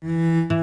Música